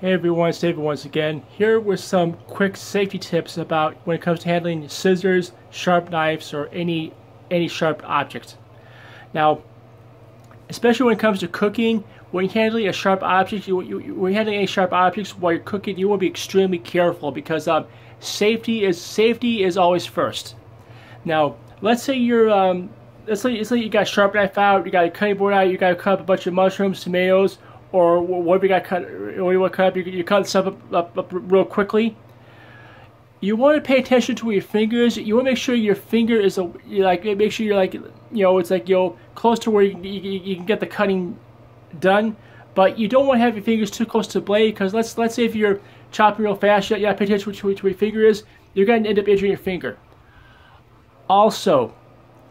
Hey everyone, it's David once again. Here with some quick safety tips about when it comes to handling scissors, sharp knives, or any any sharp object. Now, especially when it comes to cooking, when handling a sharp object, you, you, when handling any sharp objects while you're cooking, you want to be extremely careful because um, safety is safety is always first. Now, let's say you're um, let's say, let's say you got a sharp knife out, you got a cutting board out, you got to cut up a bunch of mushrooms, tomatoes or whatever you got cut, or you cut up, you, you cut stuff up, up, up real quickly. You want to pay attention to where your fingers. You want to make sure your finger is a like make sure you're like you know it's like you know close to where you, you, you can get the cutting done, but you don't want to have your fingers too close to the blade because let's let's say if you're chopping real fast, you got to pay attention to which, which your finger is. You're going to end up injuring your finger. Also,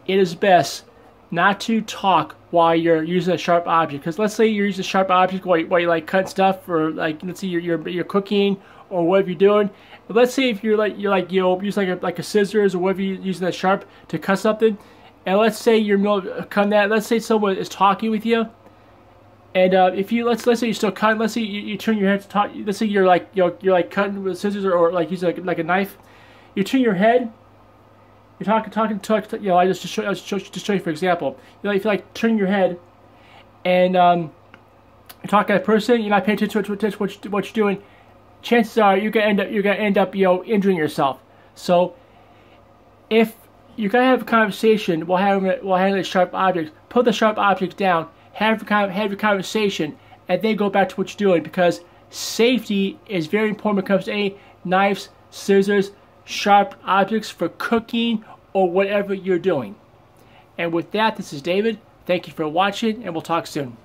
it is best not to talk while you're using a sharp object. Because let's say you're using a sharp object while you, while you like cut stuff, or like let's say you're, you're, you're cooking or whatever you're doing. But let's say if you're like you're like you know use like a like a scissors or whatever you're using that sharp to cut something, and let's say you're cutting that. Let's say someone is talking with you. And uh, if you let's let's say you're still cutting, let's say you, you turn your head to talk. Let's say you're like you know, you're like cutting with scissors or, or like using like, like a knife. You turn your head you're talking, talking, talking. You know, I just show, I just show, just show you for example. You know, if you like turning your head, and um, you're talking to a person, you're not paying attention to what, what, what you're doing. Chances are you're gonna end up you're gonna end up you know injuring yourself. So, if you're gonna have a conversation while having while handling sharp object, put the sharp object down, have have your conversation, and then go back to what you're doing because safety is very important when it comes to any knives, scissors, sharp objects for cooking or whatever you're doing. And with that, this is David. Thank you for watching, and we'll talk soon.